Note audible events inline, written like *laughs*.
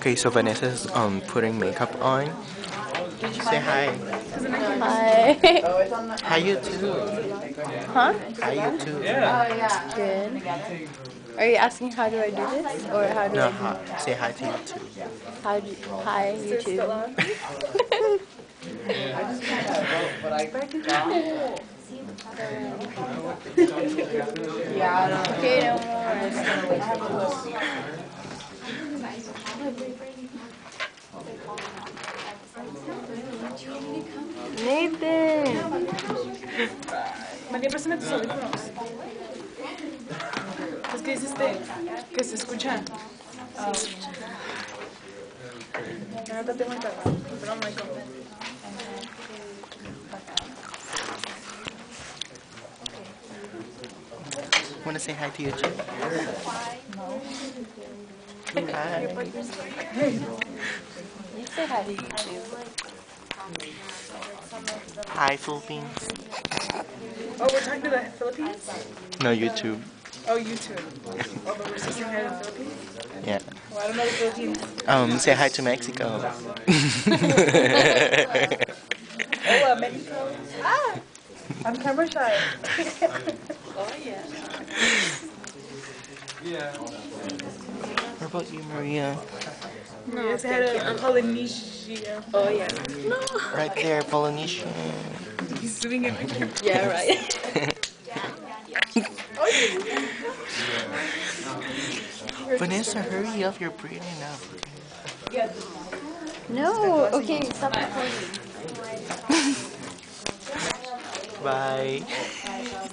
Okay, so Vanessa's um putting makeup on. Say hi. Hi. Hi you too. huh? Hi you too. Good. Are you asking how do I do this? Or how do No, I hi. say hi to you too. how do hi YouTube? *laughs* okay, no more. Nathan. María, préstame tus audífonos. Es que hiciste que se escuchan. Ah, Hay. Wanna say hi to YouTube? Hi. You say hi to YouTube. Hi Philippines. Oh, we're talking to the Philippines? No YouTube. Oh, YouTube. Oh, but we're still saying hi to the Philippines? Yeah. Well, I don't know the Philippines. Um, say hi to Mexico. *laughs* *laughs* Hola, Mexico. Ah! I'm camera shy. *laughs* what about you, Maria? No, say hi to Polynesia. Oh, yeah. Right there, Polynesian. He's doing it. *laughs* Yeah, right. *laughs* Vanessa, hurry up, you're breathing now. no. Okay, stop recording. *laughs* Bye.